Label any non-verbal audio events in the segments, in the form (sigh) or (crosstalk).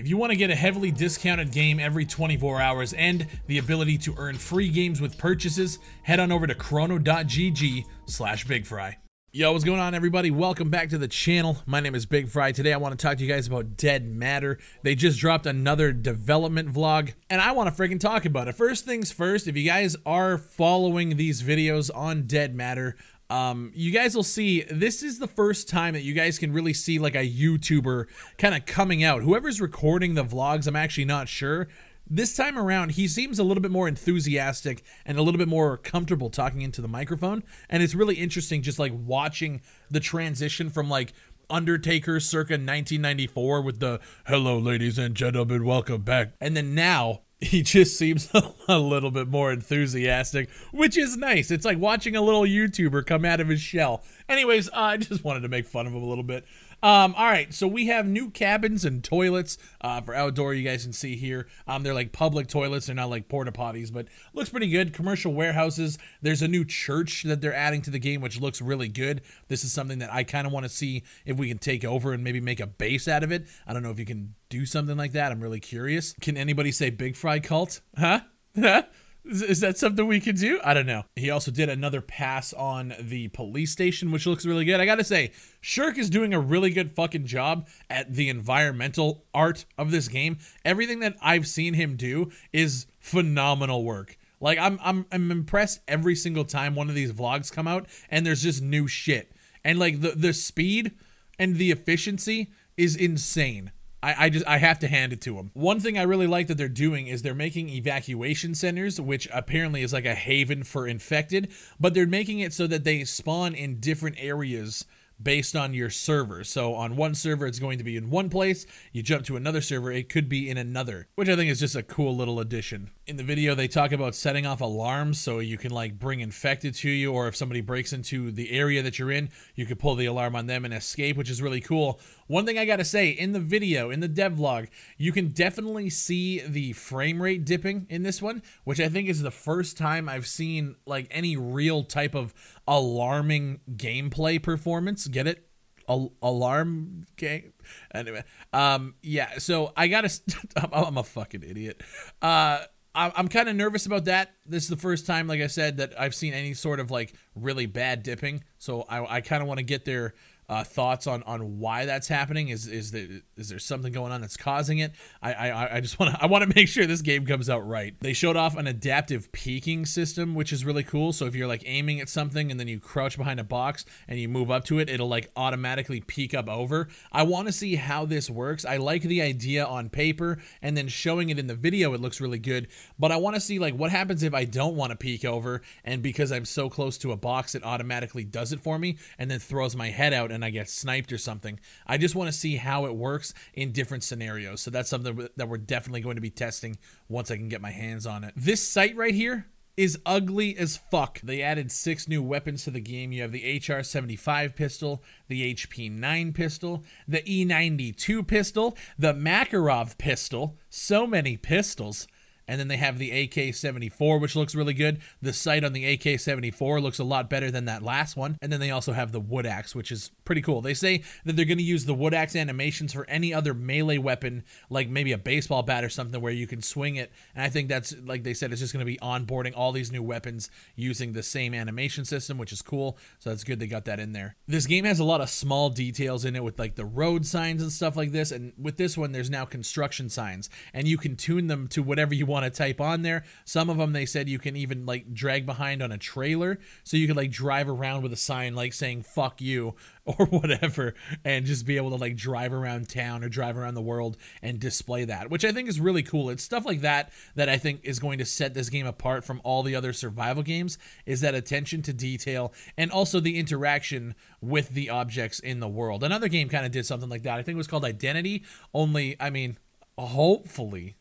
If you want to get a heavily discounted game every 24 hours and the ability to earn free games with purchases, head on over to chrono.gg slash bigfry. Yo, what's going on, everybody? Welcome back to the channel. My name is Big Fry. Today, I want to talk to you guys about Dead Matter. They just dropped another development vlog, and I want to freaking talk about it. First things first, if you guys are following these videos on Dead Matter, um, you guys will see this is the first time that you guys can really see like a YouTuber kind of coming out. Whoever's recording the vlogs, I'm actually not sure. This time around, he seems a little bit more enthusiastic and a little bit more comfortable talking into the microphone. And it's really interesting just like watching the transition from like Undertaker circa 1994 with the hello, ladies and gentlemen, welcome back. And then now he just seems (laughs) a little bit more enthusiastic, which is nice. It's like watching a little YouTuber come out of his shell. Anyways, I just wanted to make fun of him a little bit. Um, all right, so we have new cabins and toilets uh, for outdoor. You guys can see here. Um, they're like public toilets. They're not like porta potties, but looks pretty good. Commercial warehouses. There's a new church that they're adding to the game, which looks really good. This is something that I kind of want to see if we can take over and maybe make a base out of it. I don't know if you can do something like that. I'm really curious. Can anybody say Big Fry Cult? Huh? (laughs) Huh? Is that something we can do? I don't know. He also did another pass on the police station, which looks really good. I gotta say, Shirk is doing a really good fucking job at the environmental art of this game. Everything that I've seen him do is phenomenal work. Like I'm I'm I'm impressed every single time one of these vlogs come out and there's just new shit. And like the the speed and the efficiency is insane. I, I just I have to hand it to them. One thing I really like that they're doing is they're making evacuation centers, which apparently is like a haven for infected, but they're making it so that they spawn in different areas based on your server. So on one server, it's going to be in one place. You jump to another server, it could be in another, which I think is just a cool little addition. In the video, they talk about setting off alarms so you can like bring infected to you, or if somebody breaks into the area that you're in, you could pull the alarm on them and escape, which is really cool. One thing I gotta say, in the video, in the devlog, you can definitely see the frame rate dipping in this one, which I think is the first time I've seen like any real type of alarming gameplay performance. Get it? Al- alarm game. Anyway, um, yeah. So I gotta. I'm, (laughs) I'm a fucking idiot. Uh. I'm kind of nervous about that. This is the first time, like I said, that I've seen any sort of like really bad dipping. So I, I kind of want to get there uh, thoughts on on why that's happening? Is is there is there something going on that's causing it? I I, I just want to (laughs) I want to make sure this game comes out right. They showed off an adaptive peeking system, which is really cool. So if you're like aiming at something and then you crouch behind a box and you move up to it, it'll like automatically peek up over. I want to see how this works. I like the idea on paper and then showing it in the video, it looks really good. But I want to see like what happens if I don't want to peek over and because I'm so close to a box, it automatically does it for me and then throws my head out and I get sniped or something. I just want to see how it works in different scenarios. So that's something that we're definitely going to be testing once I can get my hands on it. This site right here is ugly as fuck. They added six new weapons to the game. You have the HR 75 pistol, the HP 9 pistol, the E92 pistol, the Makarov pistol. So many pistols. And then they have the AK 74, which looks really good. The sight on the AK 74 looks a lot better than that last one. And then they also have the Wood Axe, which is pretty cool. They say that they're going to use the Wood Axe animations for any other melee weapon, like maybe a baseball bat or something where you can swing it. And I think that's, like they said, it's just going to be onboarding all these new weapons using the same animation system, which is cool. So that's good they got that in there. This game has a lot of small details in it with like the road signs and stuff like this. And with this one, there's now construction signs, and you can tune them to whatever you want want to type on there. Some of them they said you can even like drag behind on a trailer, so you could like drive around with a sign like saying "fuck you" (laughs) or whatever, and just be able to like drive around town or drive around the world and display that, which I think is really cool. It's stuff like that that I think is going to set this game apart from all the other survival games. Is that attention to detail and also the interaction with the objects in the world. Another game kind of did something like that. I think it was called Identity. Only, I mean, hopefully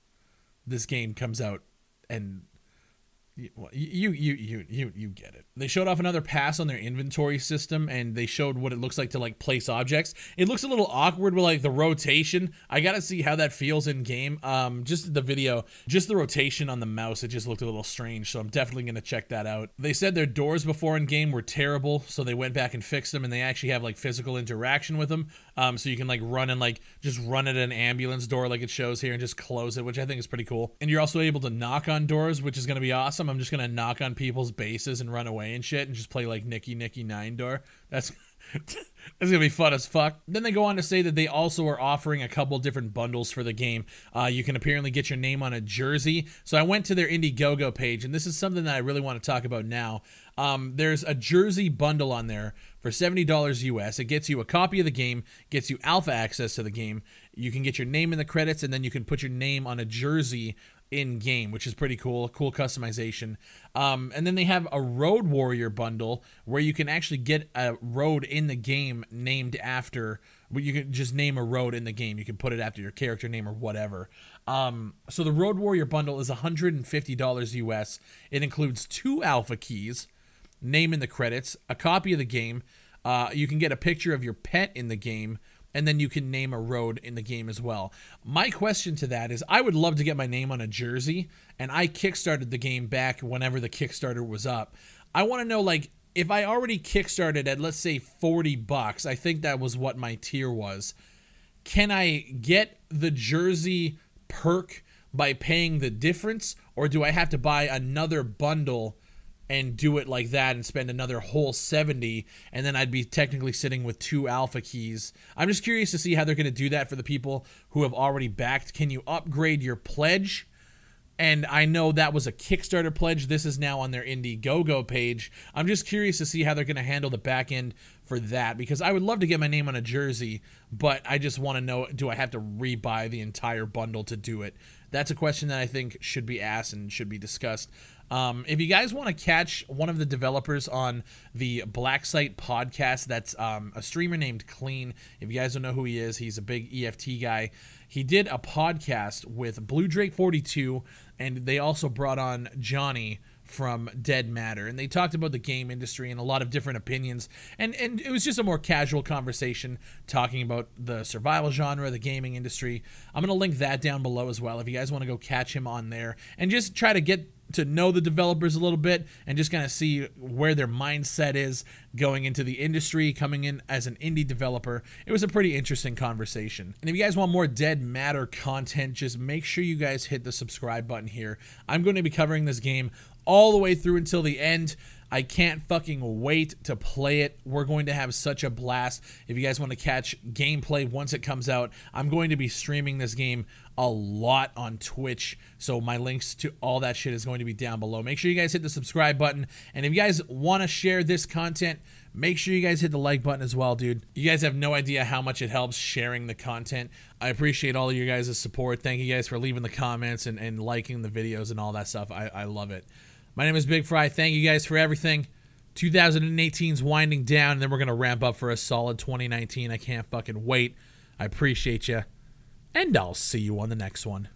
this game comes out and you you you you you get it. They showed off another pass on their inventory system, and they showed what it looks like to like place objects. It looks a little awkward with like the rotation. I gotta see how that feels in game. Um, just the video, just the rotation on the mouse, it just looked a little strange. So I'm definitely gonna check that out. They said their doors before in game were terrible, so they went back and fixed them, and they actually have like physical interaction with them. Um, so you can like run and like just run at an ambulance door like it shows here and just close it, which I think is pretty cool. And you're also able to knock on doors, which is gonna be awesome. I'm just gonna knock on people's bases and run away and shit and just play like Nicky Nicky Nine Door. That's (laughs) that's gonna be fun as fuck. Then they go on to say that they also are offering a couple different bundles for the game. Uh, you can apparently get your name on a jersey. So I went to their Indiegogo page, and this is something that I really want to talk about now. Um, there's a jersey bundle on there for $70 US. It gets you a copy of the game, gets you alpha access to the game. You can get your name in the credits, and then you can put your name on a jersey in game, which is pretty cool. Cool customization. Um, and then they have a Road Warrior bundle where you can actually get a road in the game named after. You can just name a road in the game. You can put it after your character name or whatever. Um, so the Road Warrior bundle is $150 US. It includes two alpha keys, name in the credits, a copy of the game. Uh, you can get a picture of your pet in the game and then you can name a road in the game as well. My question to that is I would love to get my name on a jersey, and I kickstarted the game back whenever the Kickstarter was up. I want to know like if I already kickstarted at let's say 40 bucks, I think that was what my tier was. Can I get the jersey perk by paying the difference or do I have to buy another bundle and do it like that and spend another whole 70 and then I'd be technically sitting with two alpha keys. I'm just curious to see how they're going to do that for the people who have already backed. Can you upgrade your pledge? And I know that was a Kickstarter pledge. This is now on their Indiegogo page. I'm just curious to see how they're going to handle the back end for that because I would love to get my name on a jersey, but I just want to know do I have to rebuy the entire bundle to do it? That's a question that I think should be asked and should be discussed. Um, if you guys want to catch one of the developers on the Black Site podcast, that's um, a streamer named Klean. If you guys don't know who he is, he's a big EFT guy. He did a podcast with BlueDrake42, and they also brought on Johnny from Dead Matter, and they talked about the game industry and a lot of different opinions, and and it was just a more casual conversation talking about the survival genre, the gaming industry. I'm gonna link that down below as well if you guys want to go catch him on there and just try to get to know the developers a little bit and just kind of see where their mindset is going into the industry, coming in as an indie developer. It was a pretty interesting conversation. And if you guys want more Dead Matter content, just make sure you guys hit the subscribe button here. I'm going to be covering this game all the way through until the end. I can't fucking wait to play it. We're going to have such a blast. If you guys want to catch gameplay once it comes out, I'm going to be streaming this game a lot on Twitch. So my links to all that shit is going to be down below. Make sure you guys hit the subscribe button. And if you guys want to share this content, make sure you guys hit the like button as well, dude. You guys have no idea how much it helps sharing the content. I appreciate all of you guys' support. Thank you guys for leaving the comments and, and liking the videos and all that stuff. I, I love it. My name is Big Fry. Thank you guys for everything. 2018's winding down, and then we're going to ramp up for a solid 2019. I can't fucking wait. I appreciate you, and I'll see you on the next one.